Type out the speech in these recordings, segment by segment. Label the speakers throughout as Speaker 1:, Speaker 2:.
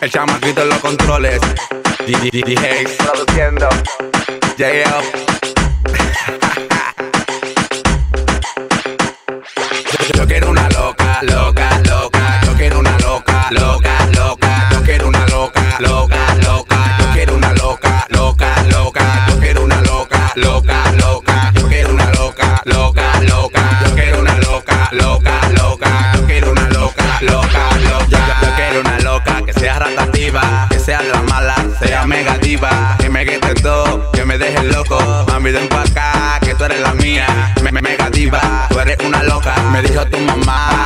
Speaker 1: El chamaquito en los controles. DJ produciendo. Yo quiero una loca, loca, loca. Yo quiero una loca, loca, loca. Yo quiero una loca, loca, loca. Yo quiero una loca, loca, loca. Yo quiero una loca, loca, loca. Sea la mala, sea mega diva, que me quede todo, que me deje loco. Mami, ven pa' acá, que tú eres la mía, me, me mega diva, tú eres una loca. Me dijo tu mamá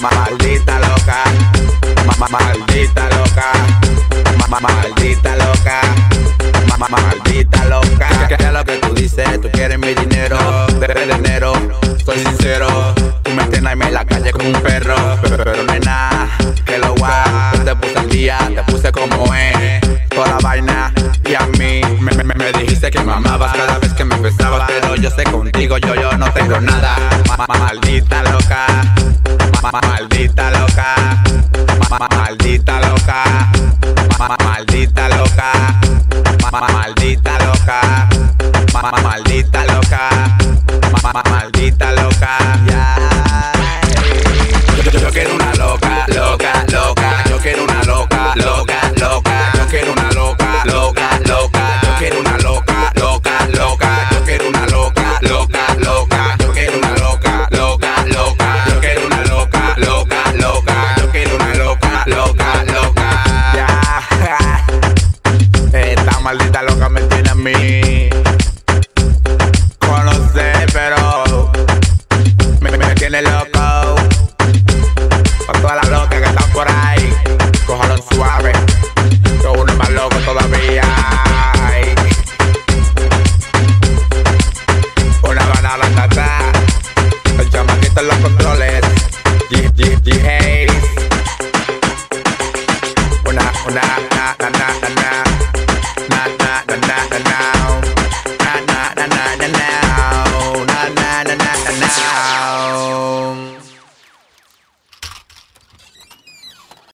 Speaker 1: Maldita loca, Ma- ma- maldita loca, Ma- ma- maldita loca. Ma- ma- Maldita loca. ¿Qué es lo que tú dices? Tú quieres mi dinero. Desde enero, soy sincero. Tú me tienes ahí en la calle como un perro. Pero, nada, que lo guau. Yo te puse al día, te puse como es. Toda la vaina. Y a mí me, me- me- me dijiste que me amabas cada vez que me besabas. Pero yo sé contigo, yo, yo no tengo nada. Ma- ma- Maldita loca. Maldita loca. Maldita loca. Maldita loca. Maldita loca. Maldita loca. Tata. El chamaquito los controles. G, G, G,